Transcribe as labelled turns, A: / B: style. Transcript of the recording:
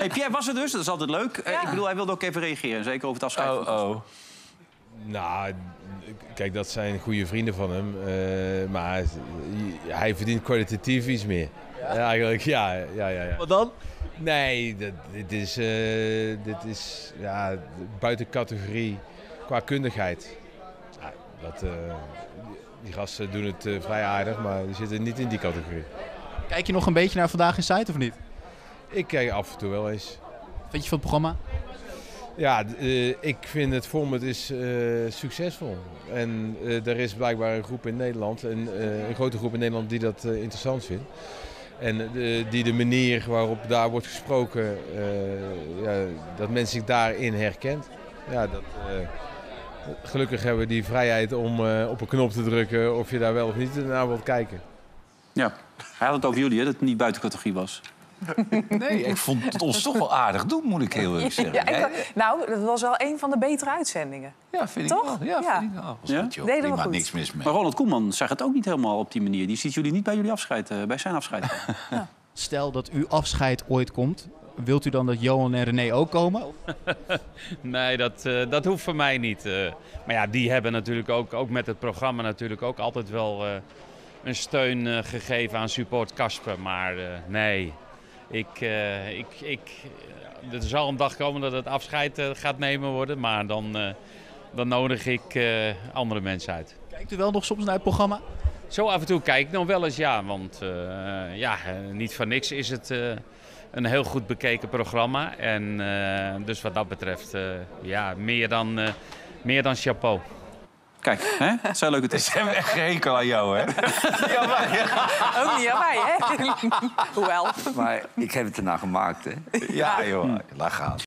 A: Hey, Pierre was er dus, dat is altijd leuk. Eh,
B: Ja.
A: ik bedoel, hij wilde ook even reageren. Zeker over het afscheid.
C: Oh,
A: van-
C: oh.
D: Nou, kijk, dat zijn goede vrienden van hem. eh, maar hij verdient kwalitatief iets meer. Ja, eigenlijk, ja. ja, ja, ja.
C: Wat dan?
D: Nee, dat, dit is, eh, dit is ja, buiten categorie qua kundigheid. Ja, dat, eh, die gasten doen het vrij aardig, maar die zitten niet in die categorie.
E: Kijk je nog een beetje naar Vandaag in Site of niet?
D: Ik kijk af en toe wel eens.
E: Wat vind je van het programma?
D: Ja, eh, ik vind het format is eh, succesvol. En eh, er is blijkbaar een groep in Nederland, een, eh, een grote groep in Nederland die dat interessant vindt. En die de manier waarop daar wordt gesproken, eh, ja, dat men zich daarin herkent. Ja, dat, eh, gelukkig hebben we die vrijheid om eh, op een knop te drukken of je daar wel of niet naar wilt kijken.
A: Ja. Hij had het over jullie, hè, dat het niet buiten categorie was.
C: Nee, ik vond het ons toch wel aardig doen, moet ik heel eerlijk zeggen.
B: Ja, ik, nou, dat was wel een van de betere uitzendingen.
C: ja, vind ik
B: Toch?
C: wel. Ja,
B: Ja.
C: vind ik wel. Was
A: Ja?
C: goed, joh.
B: Deden
C: Prima,
B: goed.
C: niks mis mee.
A: Maar Ronald Koeman zag het ook niet helemaal op die manier. Die ziet jullie niet bij jullie afscheid, eh, bij zijn afscheid.
E: Stel dat uw afscheid ooit komt. Wilt u dan dat Johan en René ook komen?
F: Nee, dat, eh, dat hoeft voor mij niet. eh. maar ja, die hebben natuurlijk ook, ook met het programma natuurlijk ook altijd wel eh, een steun eh, gegeven aan support Casper. Maar eh, nee, ik, eh, ik, ik, eh, er zal een dag komen dat het afscheid eh, gaat nemen worden. Maar dan, dan nodig ik andere mensen uit.
E: Kijkt u wel nog soms naar het programma?
F: Zo af en toe kijk ik nog wel eens, ja. Want ja, niet voor niks is het een heel goed bekeken programma. En dus wat dat betreft, ja, meer dan, meer dan chapeau.
A: Kijk, hè? het zijn leuke teksten.
C: Ze hebben echt geen hekel aan jou, hè?
B: Ook niet aan mij, hè? Hoewel.
C: Maar ik heb het ernaar gemaakt, hè? Ja, joh. Laat gaan.